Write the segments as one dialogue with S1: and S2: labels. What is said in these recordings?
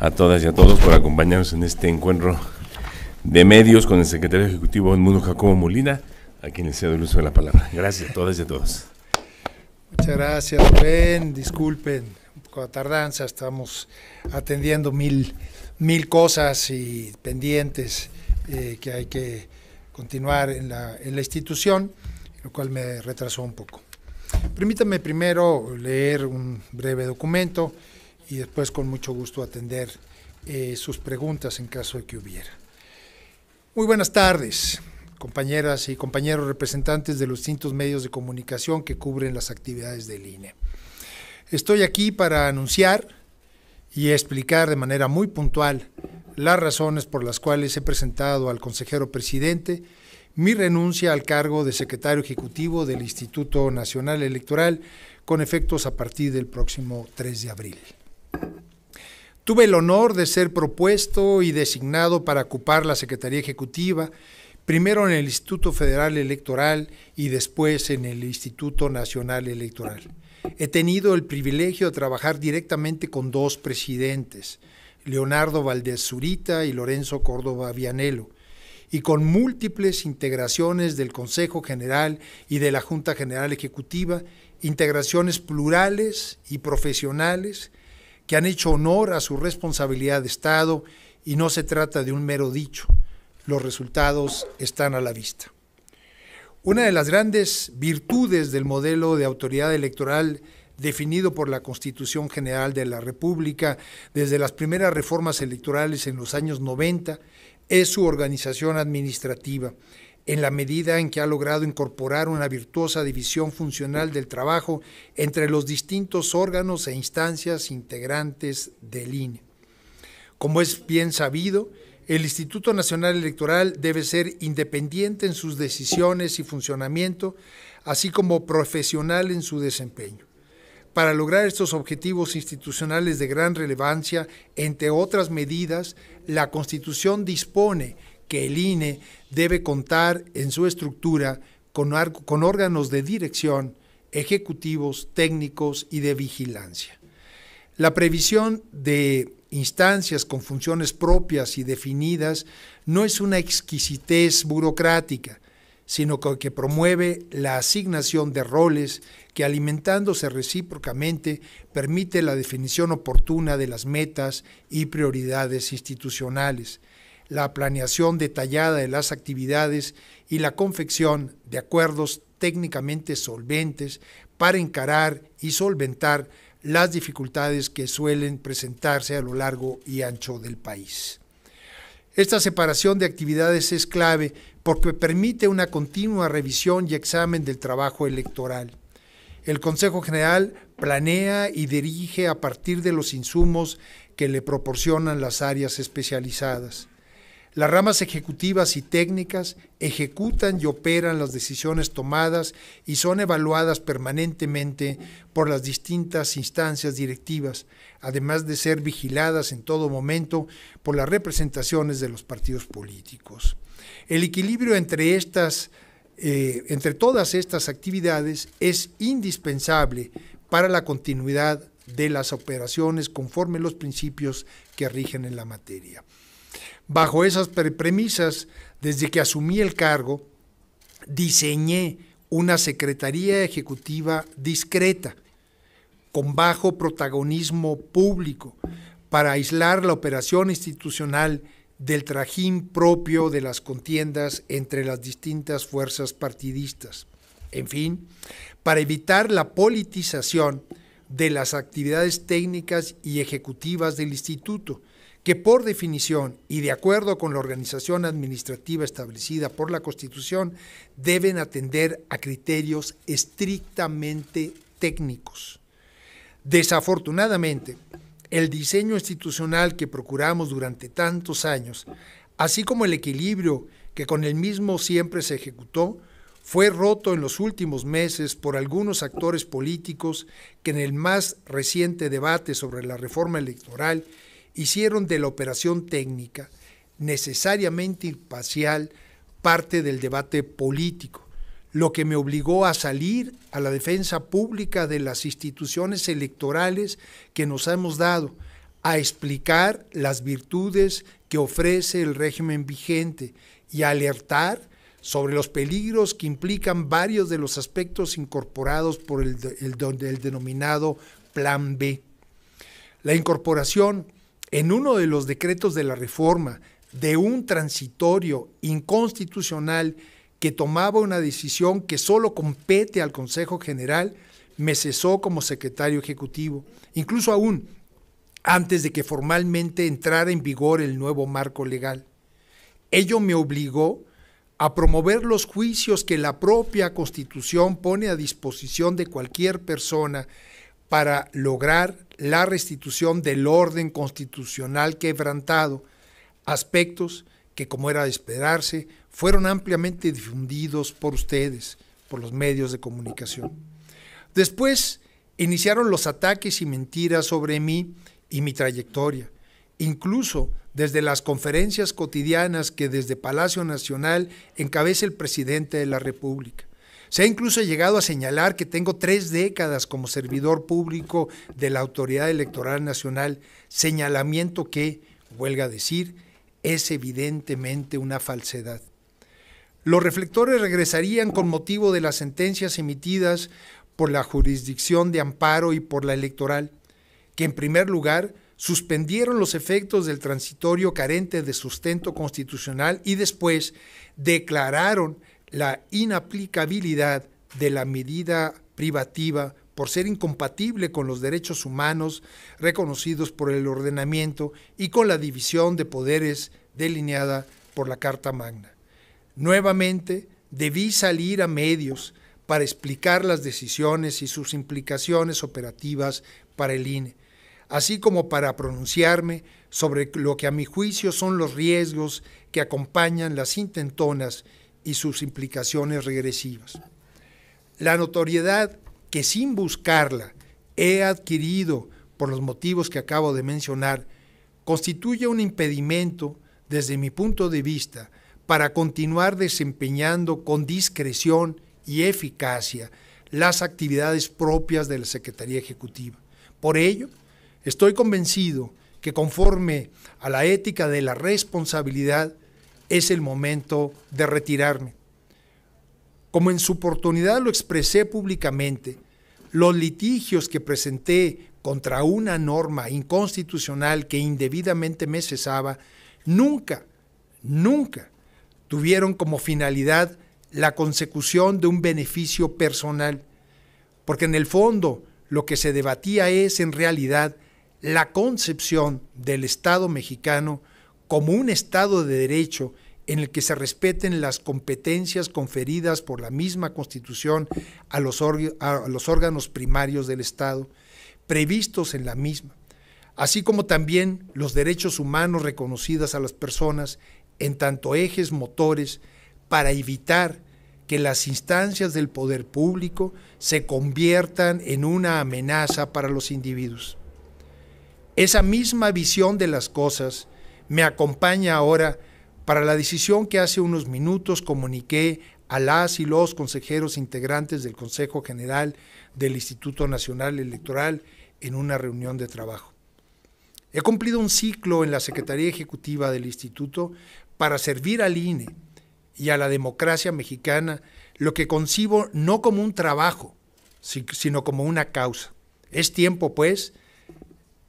S1: a todas y a todos por acompañarnos en este encuentro de medios con el secretario ejecutivo del mundo, Jacobo Molina, a quien le cedo el uso de la palabra. Gracias a todas y a todos.
S2: Muchas gracias, Rubén. Disculpen poco la tardanza, estamos atendiendo mil, mil cosas y pendientes eh, que hay que continuar en la, en la institución, lo cual me retrasó un poco. Permítame primero leer un breve documento y después con mucho gusto atender eh, sus preguntas en caso de que hubiera. Muy buenas tardes, compañeras y compañeros representantes de los distintos medios de comunicación que cubren las actividades del INE. Estoy aquí para anunciar y explicar de manera muy puntual las razones por las cuales he presentado al consejero presidente mi renuncia al cargo de secretario ejecutivo del Instituto Nacional Electoral con efectos a partir del próximo 3 de abril. Tuve el honor de ser propuesto y designado para ocupar la Secretaría Ejecutiva, primero en el Instituto Federal Electoral y después en el Instituto Nacional Electoral. He tenido el privilegio de trabajar directamente con dos presidentes, Leonardo Valdés Zurita y Lorenzo Córdoba Vianelo, y con múltiples integraciones del Consejo General y de la Junta General Ejecutiva, integraciones plurales y profesionales que han hecho honor a su responsabilidad de Estado y no se trata de un mero dicho, los resultados están a la vista. Una de las grandes virtudes del modelo de autoridad electoral definido por la Constitución General de la República desde las primeras reformas electorales en los años 90 es su organización administrativa, en la medida en que ha logrado incorporar una virtuosa división funcional del trabajo entre los distintos órganos e instancias integrantes del INE. Como es bien sabido, el Instituto Nacional Electoral debe ser independiente en sus decisiones y funcionamiento, así como profesional en su desempeño. Para lograr estos objetivos institucionales de gran relevancia, entre otras medidas, la Constitución dispone que el INE debe contar en su estructura con, con órganos de dirección, ejecutivos, técnicos y de vigilancia. La previsión de instancias con funciones propias y definidas no es una exquisitez burocrática, sino que promueve la asignación de roles que alimentándose recíprocamente permite la definición oportuna de las metas y prioridades institucionales, la planeación detallada de las actividades y la confección de acuerdos técnicamente solventes para encarar y solventar las dificultades que suelen presentarse a lo largo y ancho del país. Esta separación de actividades es clave porque permite una continua revisión y examen del trabajo electoral. El Consejo General planea y dirige a partir de los insumos que le proporcionan las áreas especializadas. Las ramas ejecutivas y técnicas ejecutan y operan las decisiones tomadas y son evaluadas permanentemente por las distintas instancias directivas, además de ser vigiladas en todo momento por las representaciones de los partidos políticos. El equilibrio entre estas, eh, entre todas estas actividades es indispensable para la continuidad de las operaciones conforme los principios que rigen en la materia. Bajo esas premisas, desde que asumí el cargo, diseñé una Secretaría Ejecutiva discreta, con bajo protagonismo público, para aislar la operación institucional del trajín propio de las contiendas entre las distintas fuerzas partidistas. En fin, para evitar la politización de las actividades técnicas y ejecutivas del instituto, que por definición y de acuerdo con la organización administrativa establecida por la Constitución, deben atender a criterios estrictamente técnicos. Desafortunadamente, el diseño institucional que procuramos durante tantos años, así como el equilibrio que con el mismo siempre se ejecutó, fue roto en los últimos meses por algunos actores políticos que en el más reciente debate sobre la reforma electoral hicieron de la operación técnica necesariamente imparcial parte del debate político lo que me obligó a salir a la defensa pública de las instituciones electorales que nos hemos dado, a explicar las virtudes que ofrece el régimen vigente y a alertar sobre los peligros que implican varios de los aspectos incorporados por el, el denominado Plan B. La incorporación en uno de los decretos de la reforma de un transitorio inconstitucional que tomaba una decisión que solo compete al Consejo General, me cesó como secretario ejecutivo, incluso aún antes de que formalmente entrara en vigor el nuevo marco legal. Ello me obligó a promover los juicios que la propia Constitución pone a disposición de cualquier persona para lograr la restitución del orden constitucional quebrantado, aspectos que, como era de esperarse, fueron ampliamente difundidos por ustedes, por los medios de comunicación. Después iniciaron los ataques y mentiras sobre mí y mi trayectoria, incluso desde las conferencias cotidianas que desde Palacio Nacional encabeza el presidente de la República. Se ha incluso llegado a señalar que tengo tres décadas como servidor público de la Autoridad Electoral Nacional, señalamiento que, huelga decir, es evidentemente una falsedad. Los reflectores regresarían con motivo de las sentencias emitidas por la jurisdicción de amparo y por la electoral, que en primer lugar suspendieron los efectos del transitorio carente de sustento constitucional y después declararon la inaplicabilidad de la medida privativa por ser incompatible con los derechos humanos reconocidos por el ordenamiento y con la división de poderes delineada por la Carta Magna. Nuevamente, debí salir a medios para explicar las decisiones y sus implicaciones operativas para el INE, así como para pronunciarme sobre lo que a mi juicio son los riesgos que acompañan las intentonas y sus implicaciones regresivas. La notoriedad que sin buscarla he adquirido por los motivos que acabo de mencionar, constituye un impedimento, desde mi punto de vista, para continuar desempeñando con discreción y eficacia las actividades propias de la Secretaría Ejecutiva. Por ello, estoy convencido que conforme a la ética de la responsabilidad, es el momento de retirarme. Como en su oportunidad lo expresé públicamente, los litigios que presenté contra una norma inconstitucional que indebidamente me cesaba, nunca, nunca tuvieron como finalidad la consecución de un beneficio personal, porque en el fondo lo que se debatía es en realidad la concepción del Estado mexicano como un Estado de Derecho en el que se respeten las competencias conferidas por la misma Constitución a los, a los órganos primarios del Estado, previstos en la misma, así como también los derechos humanos reconocidos a las personas en tanto ejes motores para evitar que las instancias del poder público se conviertan en una amenaza para los individuos. Esa misma visión de las cosas me acompaña ahora para la decisión que hace unos minutos comuniqué a las y los consejeros integrantes del Consejo General del Instituto Nacional Electoral en una reunión de trabajo. He cumplido un ciclo en la Secretaría Ejecutiva del Instituto para servir al INE y a la democracia mexicana, lo que concibo no como un trabajo, sino como una causa. Es tiempo, pues,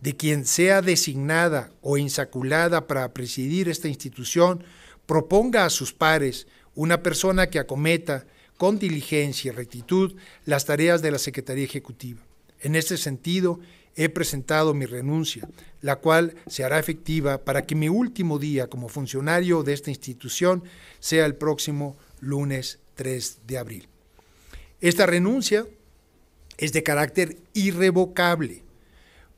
S2: de quien sea designada o insaculada para presidir esta institución, proponga a sus pares una persona que acometa con diligencia y rectitud las tareas de la Secretaría Ejecutiva. En este sentido, he presentado mi renuncia, la cual se hará efectiva para que mi último día como funcionario de esta institución sea el próximo lunes 3 de abril. Esta renuncia es de carácter irrevocable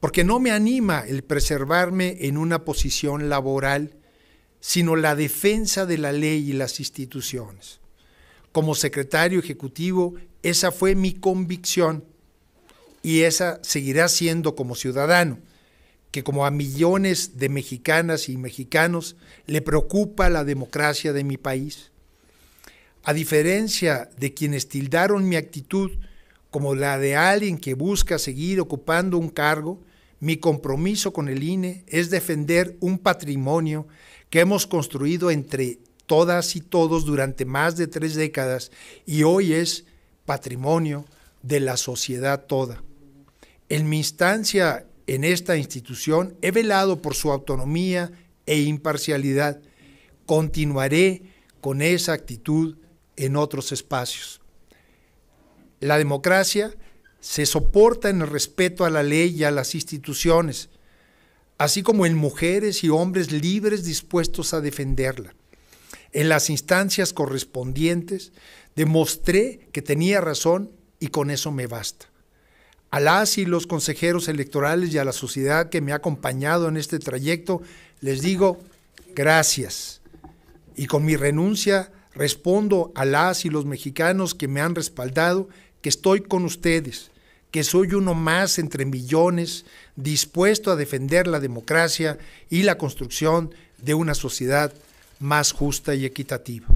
S2: porque no me anima el preservarme en una posición laboral, sino la defensa de la ley y las instituciones. Como secretario ejecutivo, esa fue mi convicción y esa seguirá siendo como ciudadano, que como a millones de mexicanas y mexicanos le preocupa la democracia de mi país. A diferencia de quienes tildaron mi actitud como la de alguien que busca seguir ocupando un cargo, mi compromiso con el INE es defender un patrimonio que hemos construido entre todas y todos durante más de tres décadas y hoy es patrimonio de la sociedad toda. En mi instancia en esta institución he velado por su autonomía e imparcialidad. Continuaré con esa actitud en otros espacios. La democracia se soporta en el respeto a la ley y a las instituciones, así como en mujeres y hombres libres dispuestos a defenderla. En las instancias correspondientes demostré que tenía razón y con eso me basta. A las y los consejeros electorales y a la sociedad que me ha acompañado en este trayecto, les digo gracias. Y con mi renuncia respondo a las y los mexicanos que me han respaldado que estoy con ustedes, que soy uno más entre millones dispuesto a defender la democracia y la construcción de una sociedad más justa y equitativa.